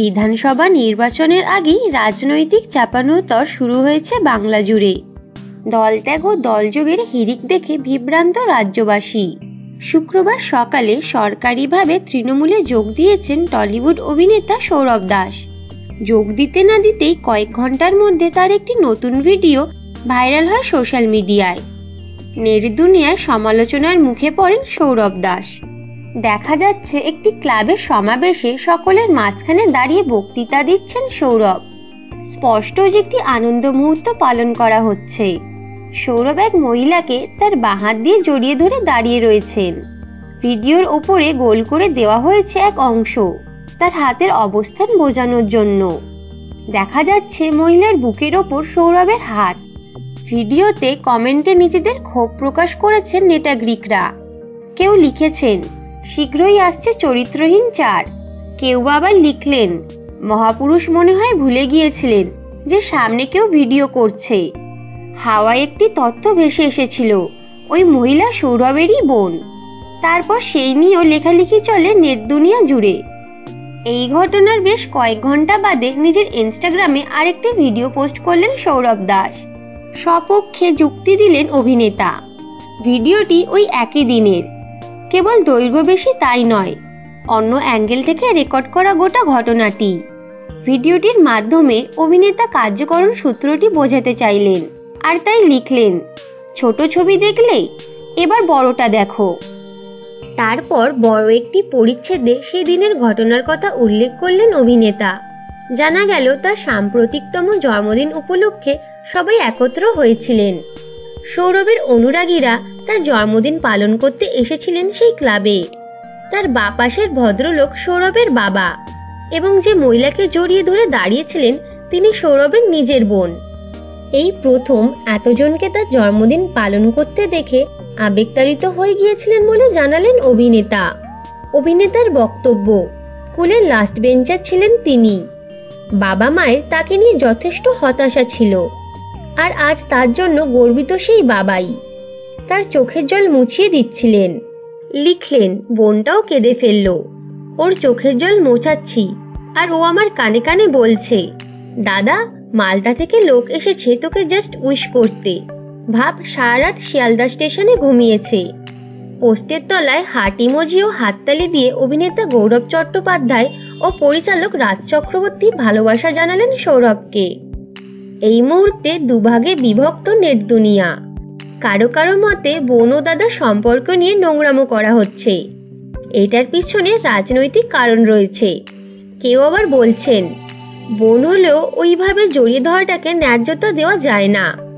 বিধানসভা নির্বাচনের আগেই রাজনৈতিক চাপানোতর শুরু হয়েছে বাংলা জুড়ে। দলত্যাগ ও দলযোগের হিড়িক দেখে বিভ্রান্ত রাজ্যবাসী। শুক্রবার সকালে সরকারিভাবে তৃণমূলে যোগ দিয়েছেন টলিউড অভিনেতা সৌরভ দাস। যোগ দিতে না দিতেই কয়েক ঘণ্টার মধ্যে তার একটি নতুন ভিডিও ভাইরাল হয় সোশ্যাল মিডিয়ায়। নেট দুনিয়ায় সমালোচনার মুখে পড়েন সৌরভ দাস। দেখা যাচ্ছে একটি ক্লাবের সমাবেশে সকলের মাঝখানে দাঁড়িয়ে বক্তৃতা দিচ্ছেন সৌরভ। স্পষ্ট যে একটি আনন্দ মুহূর্ত পালন করা হচ্ছে। সৌরভ এক মহিলাকে তার বাহাত দিয়ে জড়িয়ে ধরে দাঁড়িয়ে রয়েছেন। ভিডিওর ওপরে গোল করে দেওয়া হয়েছে এক অংশ, তার হাতের অবস্থান বোঝানোর জন্য। দেখা যাচ্ছে মহিলার বুকের ওপর সৌরভের হাত। ভিডিওতে কমেন্টে নিজেদের ক্ষোভ প্রকাশ করেছেন নেটাগ্রিকরা কেউ লিখেছেন শীঘ্রই আসছে চরিত্রহীন চার। কেউ আবার লিখলেন, মহাপুরুষ মনে হয় ভুলে গিয়েছিলেন যে সামনে কেউ ভিডিও করছে। হাওয়ায় একটি তথ্য ভেসে এসেছিল, ওই মহিলা সৌরভেরই বোন। তারপর সেই নিয়েও লেখালেখি চলে নেট দুনিয়া জুড়ে। এই ঘটনার বেশ কয়েক ঘণ্টা বাদে নিজের ইনস্টাগ্রামে আরেকটি ভিডিও পোস্ট করলেন সৌরভ দাস। সপক্ষে যুক্তি দিলেন অভিনেতা। ভিডিওটি ওই একই দিনের। কেবল দৈর্ঘ্য বেশি তাই নয়, অন্য অ্যাঙ্গেল থেকে রেকর্ড করা গোটা ঘটনাটি। ভিডিওটির মাধ্যমে অভিনেতা কার্যকরণ সূত্রটি বোঝাতে চাইলেন আর তাই লিখলেন, ছোট ছবি দেখলে এবার বড়টা দেখো। তারপর বড় একটি পরিচ্ছেদে সেদিনের ঘটনার কথা উল্লেখ করলেন অভিনেতা। জানা গেল, তার সাম্প্রতিকতম জন্মদিন উপলক্ষে সবাই একত্র হয়েছিলেন। সৌরভের অনুরাগীরা তার জন্মদিন পালন করতে এসেছিলেন সেই ক্লাবে। তার বাপাসের ভদ্রলোক সৌরভের বাবা এবং যে মহিলাকে জড়িয়ে ধরে দাঁড়িয়েছিলেন, তিনি সৌরভের নিজের বোন। এই প্রথম এতজনকে তার জন্মদিন পালন করতে দেখে আবেগতাড়িত হয়ে গিয়েছিলেন বলে জানালেন অভিনেতা। অভিনেতার বক্তব্য স্কুলের লাস্ট বেঞ্চার ছিলেন তিনি। বাবা মায়ের তাকে নিয়ে যথেষ্ট হতাশা ছিল। আর আজ তার জন্য গর্বিত সেই বাবাই। তার চোখের জল মুছিয়ে দিচ্ছিলেন। লিখলেন, বোনটাও কেঁদে ফেলল। ওর চোখের জল মোছাচ্ছি। আর ও আমার কানে কানে বলছে, দাদা, মালদা থেকে লোক এসেছে তোকে জাস্ট উইশ করতে। ভাব সারা রাত শিয়ালদা স্টেশনে ঘুমিয়েছে। পোস্টের তলায় হাট ইমোজি ও হাততালি দিয়ে অভিনেতা গৌরব চট্টোপাধ্যায় ও পরিচালক রাজ চক্রবর্তী ভালোবাসা জানালেন সৌরভকে। এই মুহূর্তে দুভাগে বিভক্ত নেট দুনিয়া। কারও কারও মতে বোন দাদা সম্পর্ক নিয়ে নোংরামো করা হচ্ছে। এটার পিছনে রাজনৈতিক কারণ রয়েছে। কেউ আবার বলছেন, বোন হলেও ওইভাবে জড়িয়ে ধরাটাকে ন্যায্যতা দেওয়া যায় না।